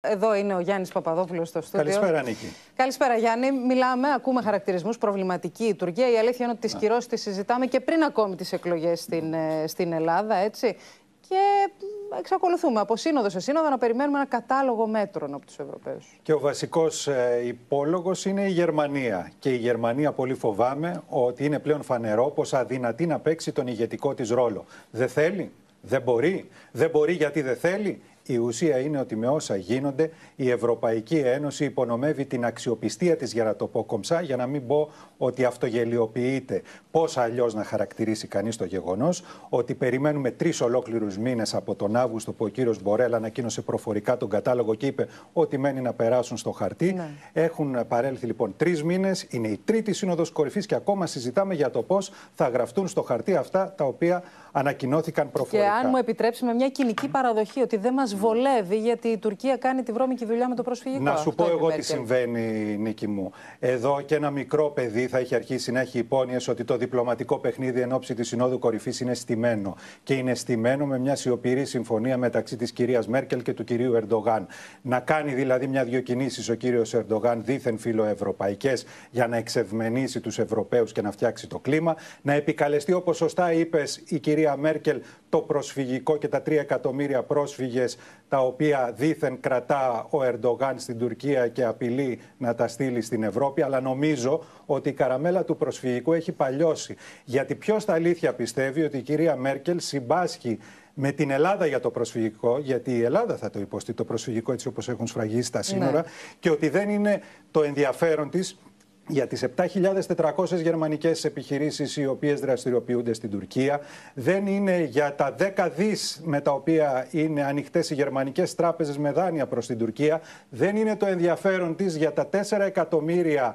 Εδώ είναι ο Γιάννης Παπαδόπουλος στο στούντιο. Καλησπέρα, Νίκη. Καλησπέρα, Γιάννη. Μιλάμε, ακούμε χαρακτηρισμούς. Προβληματική η Τουρκία. Η αλήθεια είναι ότι τις κυρώσεις τις συζητάμε και πριν ακόμη τις εκλογές στην, ε, στην Ελλάδα, έτσι. Και εξακολουθούμε από σύνοδο σε σύνοδο να περιμένουμε ένα κατάλογο μέτρων από τους Ευρωπαίους. Και ο βασικός ε, υπόλογος είναι η Γερμανία. Και η Γερμανία, πολύ φοβάμαι, ότι είναι πλέον φανερό πως αδυνατεί να παίξει τον ηγετικό της ρόλο. Δεν θέλει, δεν μπορεί; Δεν μπορεί γιατί δεν θέλει; Η ουσία είναι ότι με όσα γίνονται η Ευρωπαϊκή Ένωση υπονομεύει την αξιοπιστία της για να το πω κομψά, για να μην πω ότι αυτογελιοποιείται. Πώς αλλιώς να χαρακτηρίσει κανείς το γεγονός ότι περιμένουμε τρεις ολόκληρους μήνες από τον Αύγουστο που ο κύριος Μπορέλ ανακοίνωσε προφορικά τον κατάλογο και είπε ότι μένει να περάσουν στο χαρτί. Ναι. Έχουν παρέλθει λοιπόν τρεις μήνες, είναι η τρίτη σύνοδος κορυφής και ακόμα συζητάμε για το πώς θα γραφτούν στο χαρτί αυτά τα οποία ανακοινώθηκαν προφορικά. Και αν μου επιτρέψει με μια κοινική παραδοχή ότι δεν μας βολεύει γιατί η Τουρκία κάνει τη βρώμικη δουλειά με το προσφυγικό. Να σου πω εγώ τι συμβαίνει, Νίκη μου. Εδώ και ένα μικρό παιδί θα έχει αρχίσει να έχει υπόνοιες ότι το διπλωματικό παιχνίδι εν ώψη της Συνόδου Κορυφής είναι στημένο. Και είναι στημένο με μια σιωπηρή συμφωνία μεταξύ της κυρίας Μέρκελ και του κυρίου Ερντογάν. Να κάνει δηλαδή μια-δυο κινήσεις ο κύριος Ερντογάν δίθεν φιλοευρωπαϊκές για να εξευμενήσει τους Ευρωπαίους και να φτιάξει το κλίμα. Να επικαλεστεί, όπως σωστά είπες η κυρία Μέρκελ, το προσφυγικό και τα τρία εκατομμύρια πρόσφυγες τα οποία δήθεν κρατά ο Ερντογάν στην Τουρκία και απειλεί να τα στείλει στην Ευρώπη. Αλλά νομίζω ότι η καραμέλα του προσφυγικού έχει παλιώσει. Γιατί ποιος στα αλήθεια πιστεύει ότι η κυρία Μέρκελ συμπάσχει με την Ελλάδα για το προσφυγικό, γιατί η Ελλάδα θα το υποστεί το προσφυγικό έτσι όπως έχουν σφραγίσει τα σύνορα ναι. και ότι δεν είναι το ενδιαφέρον της για τις 7.400 γερμανικές επιχειρήσεις οι οποίες δραστηριοποιούνται στην Τουρκία. Δεν είναι για τα 10 δις με τα οποία είναι ανοιχτές οι γερμανικές τράπεζες με δάνεια προς την Τουρκία. Δεν είναι το ενδιαφέρον της για τα 4 εκατομμύρια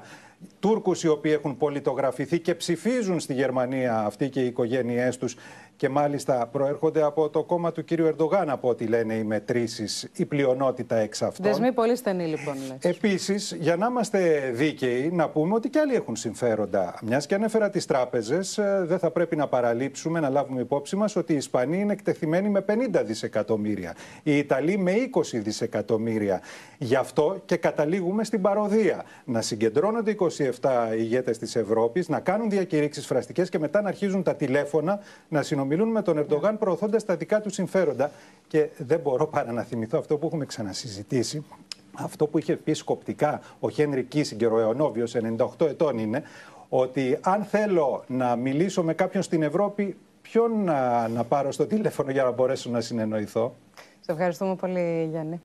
Τούρκους οι οποίοι έχουν πολιτογραφηθεί και ψηφίζουν στη Γερμανία αυτοί και οι οικογένειές τους και μάλιστα προέρχονται από το κόμμα του κύριου Ερντογάν από ό,τι λένε οι μετρήσεις, η πλειονότητα εξ αυτών. Δεσμοί πολύ στενοί λοιπόν. Επίσης, για να είμαστε δίκαιοι, να πούμε ότι και άλλοι έχουν συμφέροντα. Μιας και ανέφερα τις τράπεζες, ε, δεν θα πρέπει να παραλείψουμε, να λάβουμε υπόψη μας ότι οι Ισπανοί είναι εκτεθειμένοι με 50 δισεκατομμύρια, οι Ιταλοί με 20 δισεκατομμύρια. Γι' αυτό και καταλήγουμε στην παροδία. Να συγκεντρώνονται 27 ηγέτες της Ευρώπης, να κάνουν διακηρύξεις φραστικές και μετά να αρχίζουν τα τηλέφωνα να συνομιλούν με τον Ερντογάν προωθώντας τα δικά του συμφέροντα. Και δεν μπορώ παρά να θυμηθώ αυτό που έχουμε ξανασυζητήσει. Αυτό που είχε πει σκοπτικά ο Χένρι Κίσιγκερ, ο αιωνόβιος, 98 ετών είναι, ότι αν θέλω να μιλήσω με κάποιον στην Ευρώπη, ποιον να, να πάρω στο τηλέφωνο για να μπορέσω να συνεννοηθώ. Σε ευχαριστούμε πολύ, Γιάννη.